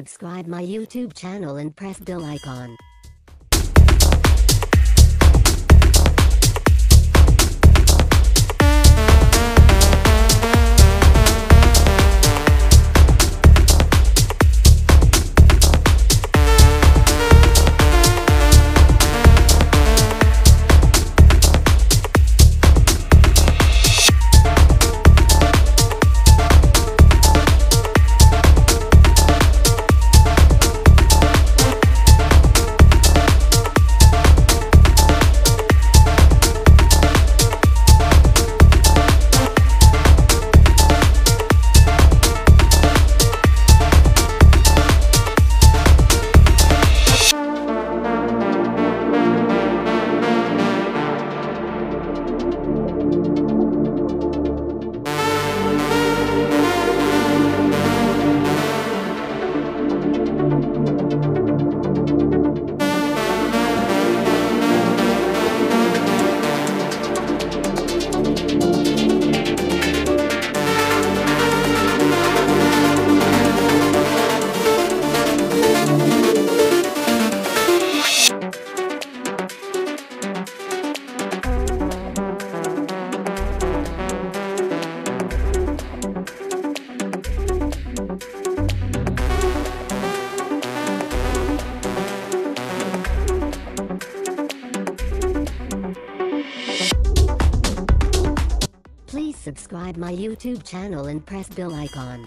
subscribe my YouTube channel and press bell icon. Subscribe my YouTube channel and press bell icon.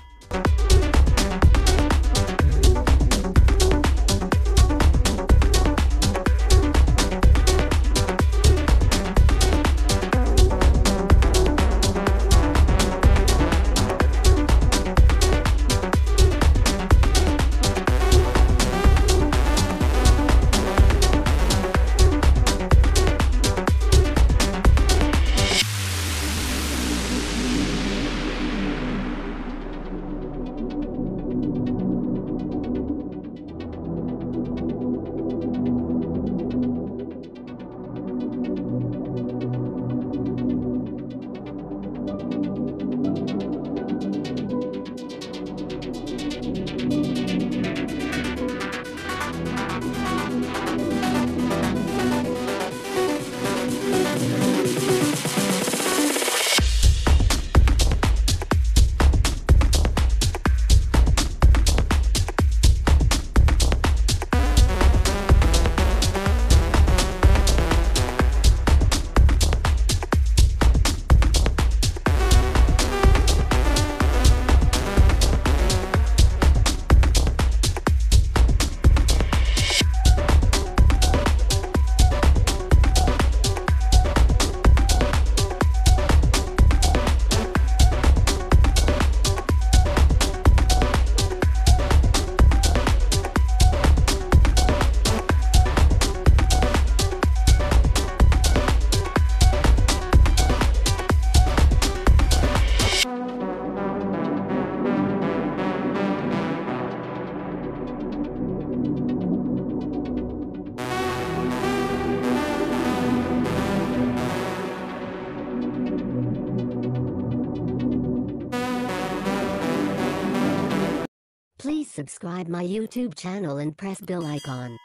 Please subscribe my YouTube channel and press bell icon.